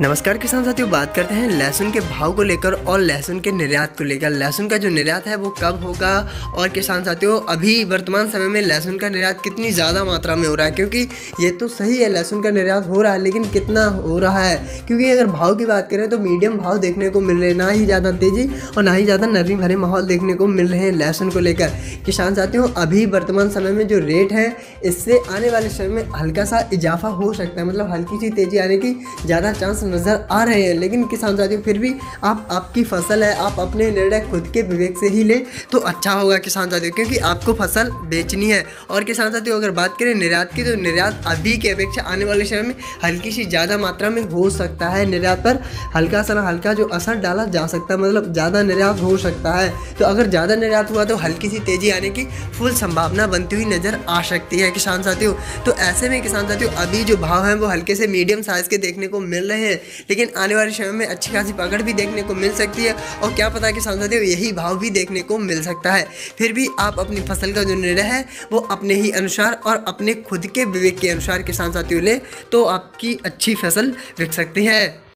नमस्कार किसान साथियों, बात करते हैं लहसुन के भाव को लेकर और लहसुन के निर्यात को लेकर। लहसुन का जो निर्यात है वो कब होगा? और किसान साथियों, अभी वर्तमान समय में लहसुन का निर्यात कितनी ज़्यादा मात्रा में हो रहा है? क्योंकि ये तो सही है, लहसुन का निर्यात हो रहा है, लेकिन कितना हो रहा है? क्योंकि अगर भाव की बात करें तो मीडियम भाव देखने को मिल रहे ना ही ज़्यादा तेज़ी और ना ही ज़्यादा नरमी भरे माहौल देखने को मिल रहे हैं लहसुन को लेकर। किसान साथियों, अभी वर्तमान समय में जो रेट है, इससे आने वाले समय में हल्का सा इजाफा हो सकता है मतलब हल्की सी तेज़ी आने की ज़्यादा चांस नज़र आ रहे हैं। लेकिन किसान साथियों, फिर भी आप, आपकी फ़सल है, आप अपने निर्णय खुद के विवेक से ही लें तो अच्छा होगा किसान साथियों, क्योंकि आपको फ़सल बेचनी है। और किसान साथियों, अगर बात करें निर्यात की तो निर्यात अभी की अपेक्षा आने वाले समय में हल्की सी ज़्यादा मात्रा में हो सकता है। निर्यात पर हल्का सा हल्का जो असर डाला जा सकता है मतलब ज़्यादा निर्यात हो सकता है। तो अगर ज़्यादा निर्यात हुआ तो हल्की सी तेज़ी आने की फुल संभावना बनती हुई नज़र आ सकती है। किसान साथियों तो ऐसे में किसान साथियों, अभी जो भाव हैं, वो हल्के से मीडियम साइज़ के देखने को मिल रहे हैं। लेकिन आने वाले समय में अच्छी खासी पकड़ भी देखने को मिल सकती है और क्या पता कि सांसद यही भाव भी देखने को मिल सकता है। फिर भी आप अपनी फ़सल का जो निर्णय है, वो अपने ही अनुसार और अपने खुद के विवेक के अनुसार किसान साथियों ले तो आपकी अच्छी फ़सल बिक सकती है।